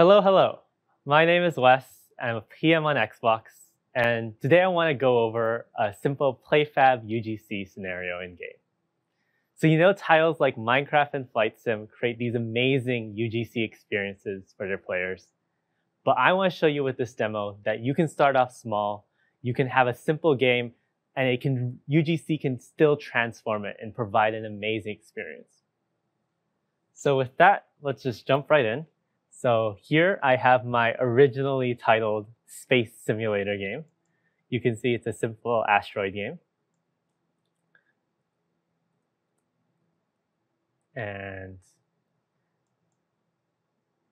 Hello, hello. My name is Wes. I'm a PM on Xbox, and today I want to go over a simple PlayFab UGC scenario in game. So you know titles like Minecraft and Flight Sim create these amazing UGC experiences for their players. But I want to show you with this demo that you can start off small, you can have a simple game, and it can UGC can still transform it and provide an amazing experience. So with that, let's just jump right in. So here I have my originally titled Space Simulator game. You can see it's a simple asteroid game. And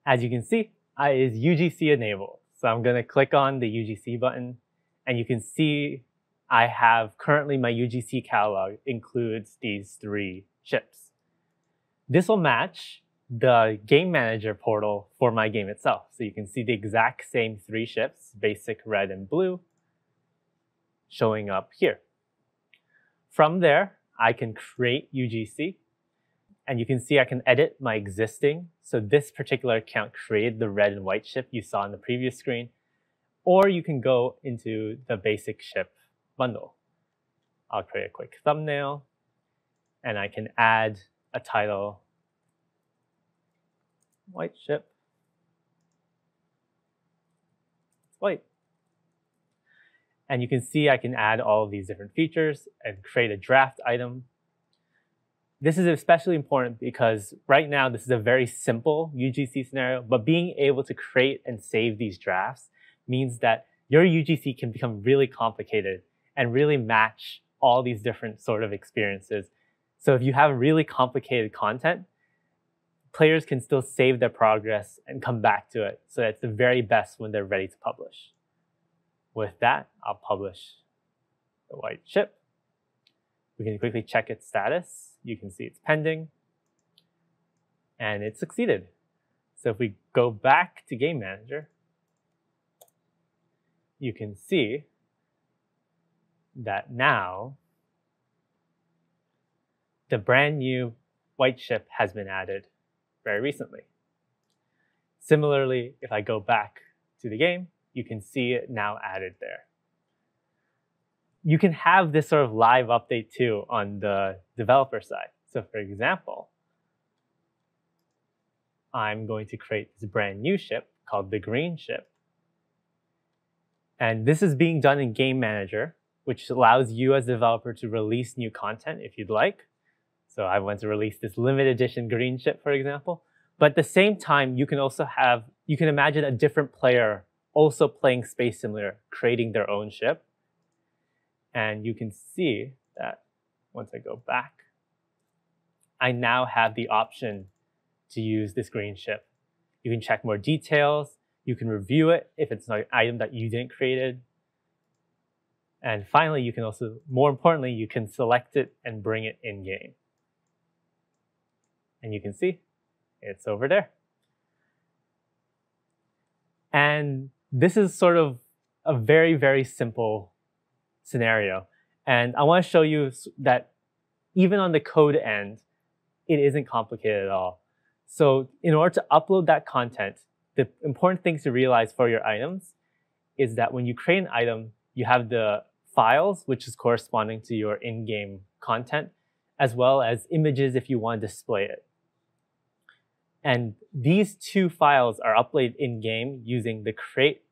as you can see, I is UGC enabled. So I'm going to click on the UGC button and you can see I have currently my UGC catalog includes these three ships. This will match the game manager portal for my game itself. So you can see the exact same three ships, basic, red, and blue, showing up here. From there, I can create UGC, and you can see I can edit my existing. So this particular account created the red and white ship you saw in the previous screen, or you can go into the basic ship bundle. I'll create a quick thumbnail, and I can add a title white ship. White. And you can see I can add all of these different features and create a draft item. This is especially important because right now this is a very simple UGC scenario, but being able to create and save these drafts means that your UGC can become really complicated and really match all these different sort of experiences. So if you have really complicated content, players can still save their progress and come back to it. So it's the very best when they're ready to publish. With that, I'll publish the white ship. We can quickly check its status. You can see it's pending. And it succeeded. So if we go back to Game Manager, you can see that now the brand new white ship has been added very recently. Similarly, if I go back to the game, you can see it now added there. You can have this sort of live update too on the developer side. So for example, I'm going to create this brand new ship called the green ship. And this is being done in Game Manager, which allows you as a developer to release new content if you'd like. So I want to release this limited edition green ship, for example. But at the same time, you can also have, you can imagine a different player also playing Space Simulator, creating their own ship. And you can see that once I go back, I now have the option to use this green ship. You can check more details. You can review it if it's an item that you didn't create. And finally, you can also, more importantly, you can select it and bring it in game. And you can see it's over there. And this is sort of a very, very simple scenario. And I want to show you that even on the code end, it isn't complicated at all. So in order to upload that content, the important things to realize for your items is that when you create an item, you have the files, which is corresponding to your in-game content, as well as images if you want to display it. And these two files are uploaded in game using the create,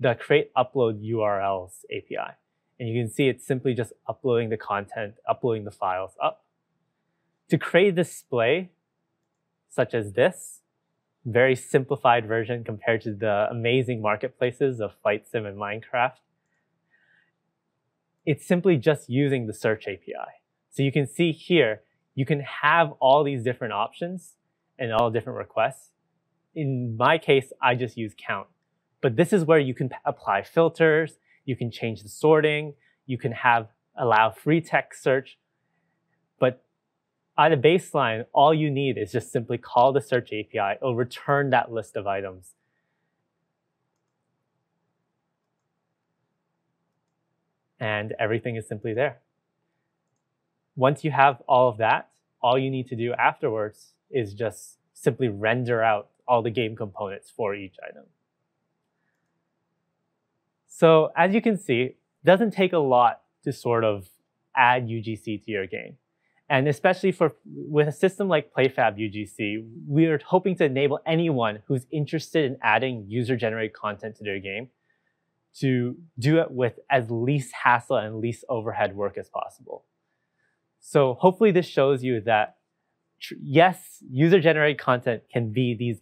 the create upload URLs API. And you can see it's simply just uploading the content, uploading the files up. To create a display, such as this, very simplified version compared to the amazing marketplaces of Flight Sim and Minecraft, it's simply just using the search API. So you can see here, you can have all these different options and all different requests. In my case, I just use count. But this is where you can apply filters, you can change the sorting, you can have allow free text search. But at a baseline, all you need is just simply call the search API. It'll return that list of items. And everything is simply there. Once you have all of that, all you need to do afterwards is just simply render out all the game components for each item. So as you can see, it doesn't take a lot to sort of add UGC to your game. And especially for with a system like PlayFab UGC, we are hoping to enable anyone who's interested in adding user-generated content to their game to do it with as least hassle and least overhead work as possible. So hopefully this shows you that yes, user-generated content can be these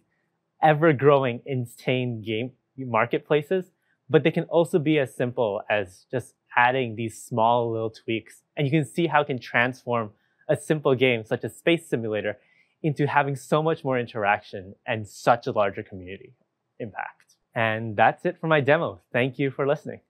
ever-growing, insane game marketplaces, but they can also be as simple as just adding these small little tweaks. And you can see how it can transform a simple game such as Space Simulator into having so much more interaction and such a larger community impact. And that's it for my demo. Thank you for listening.